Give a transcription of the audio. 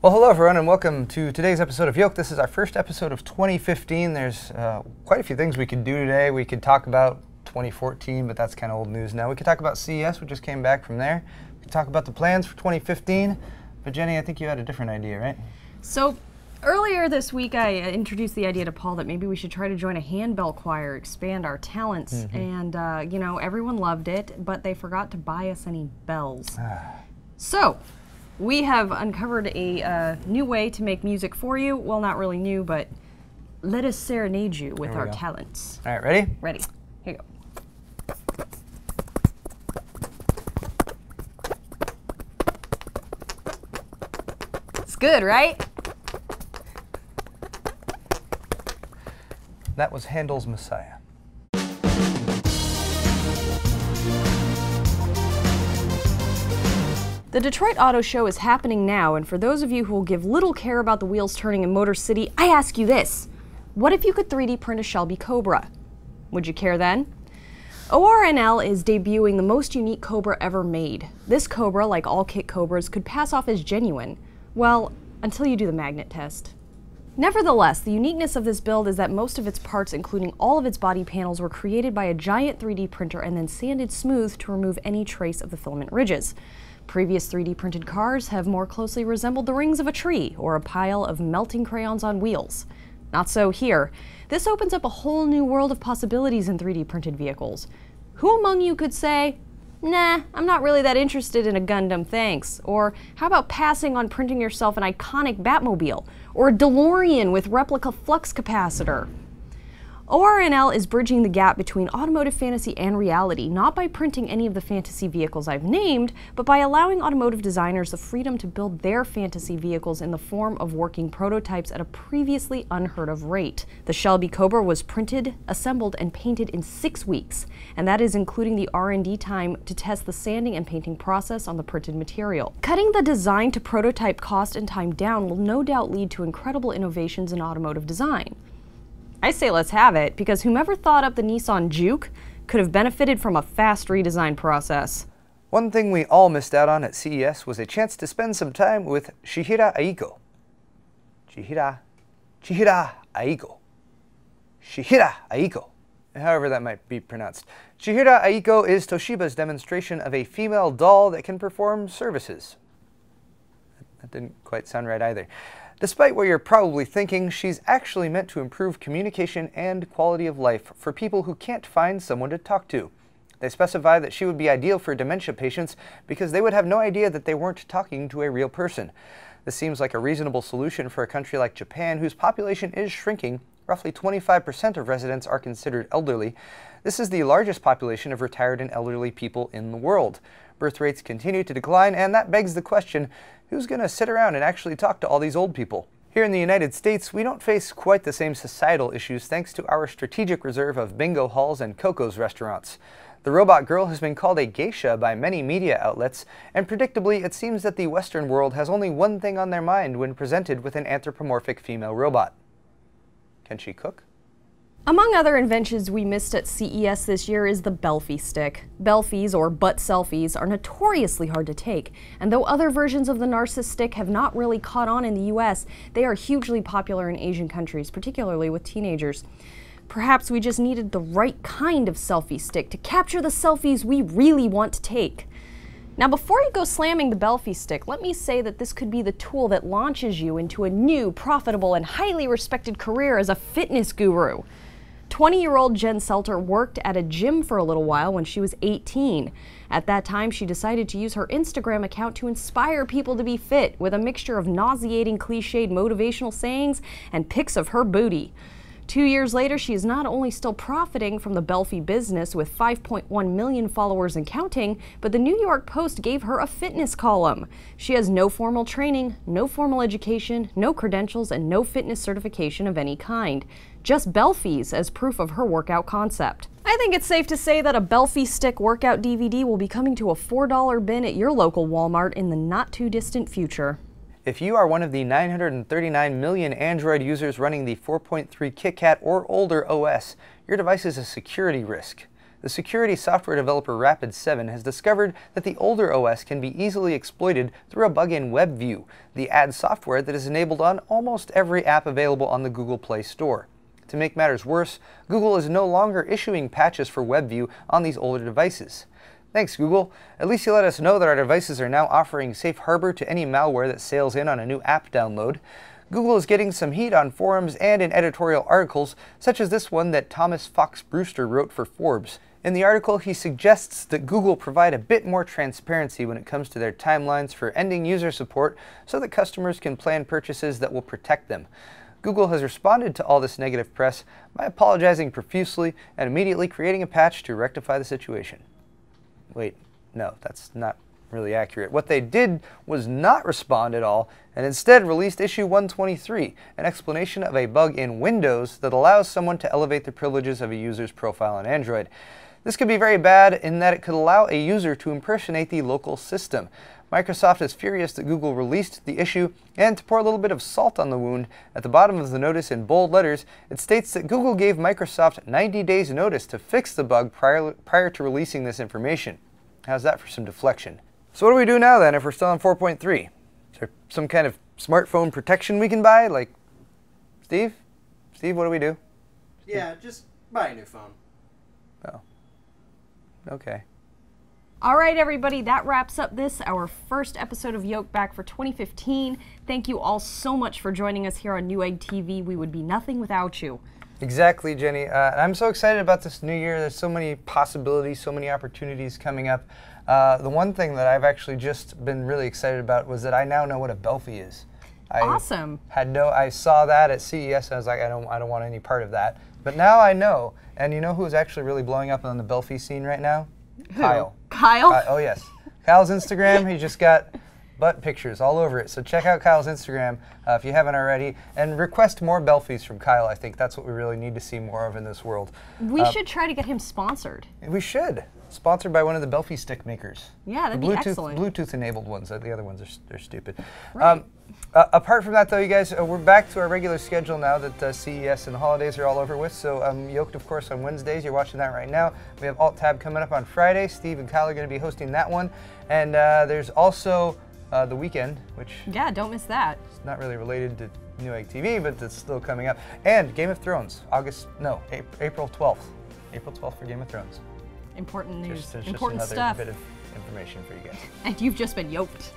Well, hello everyone, and welcome to today's episode of Yoke. This is our first episode of 2015. There's uh, quite a few things we could do today. We could talk about 2014, but that's kind of old news now. We could talk about CES, we just came back from there. We could talk about the plans for 2015. But Jenny, I think you had a different idea, right? So earlier this week, I uh, introduced the idea to Paul that maybe we should try to join a handbell choir, expand our talents, Mm-hmm. and uh, you know everyone loved it, but they forgot to buy us any bells. so we have uncovered a uh, new way to make music for you. Well, not really new, but let us serenade you with our go. talents. All right, ready? Ready? Here you go. It's good, right? That was Handel's Messiah. The Detroit Auto Show is happening now, and for those of you who will give little care about the wheels turning in Motor City, I ask you this What if you could 3D print a Shelby Cobra? Would you care then? ORNL is debuting the most unique Cobra ever made. This Cobra, like all kit Cobras, could pass off as genuine. Well, until you do the magnet test. Nevertheless, the uniqueness of this build is that most of its parts, including all of its body panels, were created by a giant 3D printer and then sanded smooth to remove any trace of the filament ridges. Previous 3D printed cars have more closely resembled the rings of a tree or a pile of melting crayons on wheels. Not so here. This opens up a whole new world of possibilities in 3D printed vehicles. Who among you could say, Nah, I'm not really that interested in a Gundam, thanks. Or how about passing on printing yourself an iconic Batmobile? Or a DeLorean with replica flux capacitor? ORNL is bridging the gap between automotive fantasy and reality, not by printing any of the fantasy vehicles I've named, but by allowing automotive designers the freedom to build their fantasy vehicles in the form of working prototypes at a previously unheard of rate. The Shelby Cobra was printed, assembled, and painted in six weeks, and that is including the R&D time to test the sanding and painting process on the printed material. Cutting the design to prototype cost and time down will no doubt lead to incredible innovations in automotive design. I say let's have it, because whomever thought up the Nissan Juke could have benefited from a fast redesign process. One thing we all missed out on at CES was a chance to spend some time with Shihira Aiko. Shihira, Shihira Aiko. Shihira Aiko. However that might be pronounced. Shihira Aiko is Toshiba's demonstration of a female doll that can perform services. That didn't quite sound right either. Despite what you're probably thinking, she's actually meant to improve communication and quality of life for people who can't find someone to talk to. They specify that she would be ideal for dementia patients because they would have no idea that they weren't talking to a real person. This seems like a reasonable solution for a country like Japan, whose population is shrinking. Roughly 25% of residents are considered elderly. This is the largest population of retired and elderly people in the world. Birth rates continue to decline, and that begs the question who's going to sit around and actually talk to all these old people? Here in the United States, we don't face quite the same societal issues thanks to our strategic reserve of bingo halls and Coco's restaurants. The robot girl has been called a geisha by many media outlets, and predictably, it seems that the Western world has only one thing on their mind when presented with an anthropomorphic female robot. Can she cook? Among other inventions we missed at CES this year is the Belfie stick. Belfies, or butt selfies, are notoriously hard to take, and though other versions of the Narcissus stick have not really caught on in the US, they are hugely popular in Asian countries, particularly with teenagers. Perhaps we just needed the right kind of selfie stick to capture the selfies we really want to take. Now, before you go slamming the Belfie stick, let me say that this could be the tool that launches you into a new, profitable, and highly respected career as a fitness guru. 20 year old Jen Selter worked at a gym for a little while when she was 18. At that time, she decided to use her Instagram account to inspire people to be fit with a mixture of nauseating cliched motivational sayings and pics of her booty. Two years later, she is not only still profiting from the Belfie business with 5.1 million followers and counting, but the New York Post gave her a fitness column. She has no formal training, no formal education, no credentials, and no fitness certification of any kind. Just Belfies as proof of her workout concept. I think it's safe to say that a Belfie Stick workout DVD will be coming to a $4 bin at your local Walmart in the not too distant future. If you are one of the 939 million Android users running the 4.3 KitKat or older OS, your device is a security risk. the security software developer Rapid7 has discovered that the older OS can be easily exploited through a bug in WebView, the ad software that is enabled on almost every app available on the Google Play Store. To make matters worse, Google is no longer issuing patches for WebView on these older devices. Thanks, Google. At least you let us know that our devices are now offering safe harbor to any malware that sails in on a new app download. Google is getting some heat on forums and in editorial articles, such as this one that Thomas Fox Brewster wrote for Forbes. In the article, he suggests that Google provide a bit more transparency when it comes to their timelines for ending user support so that customers can plan purchases that will protect them. Google has responded to all this negative press by apologizing profusely and immediately creating a patch to rectify the situation. Wait, no, that's not really accurate. What they did was not respond at all and instead released issue 123, an explanation of a bug in Windows that allows someone to elevate the privileges of a user's profile on Android. This could be very bad in that it could allow a user to impersonate the local system. Microsoft is furious that Google released the issue, and to pour a little bit of salt on the wound, at the bottom of the notice in bold letters, it states that Google gave Microsoft 90 days notice to fix the bug prior, prior to releasing this information. How's that for some deflection? So what do we do now then if we're still on 4.3? Is there some kind of smartphone protection we can buy? Like, Steve? Steve, what do we do? Yeah, just buy a new phone. Okay. All right, everybody, that wraps up this, our first episode of Yoke Back for 2015. Thank you all so much for joining us here on Newegg TV. We would be nothing without you. Exactly, Jenny. Uh, I'm so excited about this new year. There's so many possibilities, so many opportunities coming up. Uh, the one thing that I've actually just been really excited about was that I now know what a Belfie is. I Awesome. Had no. I saw that at CES and I was like, I don't. I don't want any part of that. But now I know. And you know who is actually really blowing up on the Belfie scene right now? Kyle. Kyle? Uh, oh yes, Kyle's Instagram. He just got butt pictures all over it. So check out Kyle's Instagram uh, if you haven't already, and request more Belfies from Kyle. I think that's what we really need to see more of in this world. we uh, should try to get him sponsored. We should. Sponsored by one of the Belfie stick makers. Yeah, that'd the be Bluetooth, excellent. Bluetooth enabled ones. The other ones are they're stupid. Right. Um, uh, apart from that, though, you guys, uh, we're back to our regular schedule now that uh, CES and the holidays are all over with. So, um, Yolk'd, of course, on Wednesdays. You're watching that right now. We have Alt Tab coming up on Friday. Steve and Kyle are going to be hosting that one. And uh, there's also uh, the weekend, which Yeah, don't miss that. It's not really related to Newegg TV, but it's still coming up. And Game of Thrones, August, no, April, April 12th. April 12th for Game of Thrones. Important news. Just, it's Important just stuff. bit of information for you guys. And you've just been yoked.